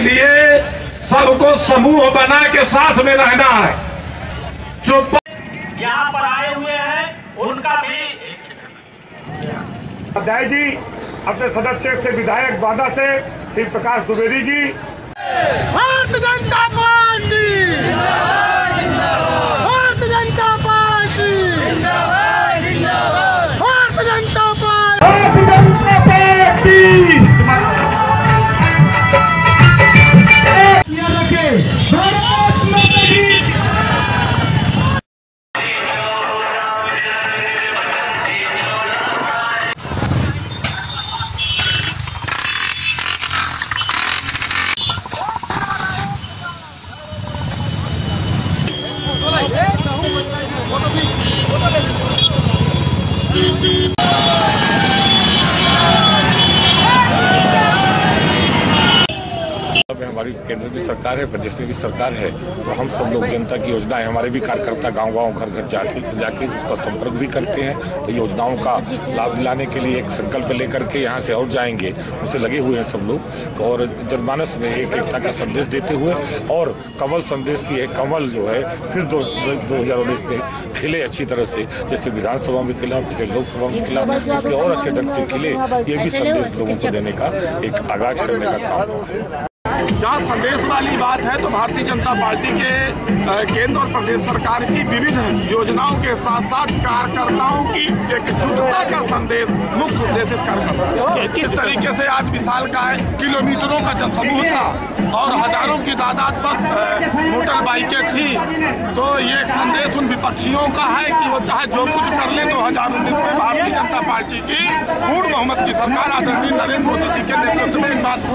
लिए सबको समूह बना के साथ में रहना है। जो यहाँ पर आए हुए हैं उनका भी अध्याय जी अपने सदस्य से विधायक बाधा से श्री प्रकाश द्विवेदी जी। Bharatiya Janata Thank you. अब हमारी केंद्र की सरकार है, प्रदेश में भी सरकार है तो हम सब लोग जनता की योजनाएँ, हमारे भी कार्यकर्ता गाँव गाँव घर घर जाके जाके उसका संपर्क भी करते हैं तो योजनाओं का लाभ दिलाने के लिए एक संकल्प लेकर के यहाँ से और जाएँगे, उसे लगे हुए हैं सब लोग और जनमानस में एक एकता का संदेश देते हुए और कमल संदेश की एक कमल जो है, फिर दो हज़ार उन्नीस में खिले अच्छी तरह से, जैसे विधानसभा में खिला जैसे लोकसभा में खिला उसके और अच्छे ढंग से खिले, ये भी संदेश लोगों को देने का एक आगाज़ करने का काम है जहाँ संदेश वाली बात है तो भारतीय जनता पार्टी के केंद्र और प्रदेश सरकार की विविध योजनाओं के साथ साथ कार्यकर्ताओं की एकजुटता का संदेश मुख्य उद्देश्य इस कार्यक्रम का इस तरीके से आज विशाल का किलोमीटरों का जनसमूह था और हज़ारों की तादाद पर मोटर बाइकें थी। तो ये एक संदेश उन विपक्षियों का है कि वो चाहे जो कुछ कर ले दो हज़ार उन्नीस में भारतीय जनता पार्टी की पूर्ण बहुमत की सरकार आदरणीय नरेंद्र मोदी जी के नेतृत्व में एक बात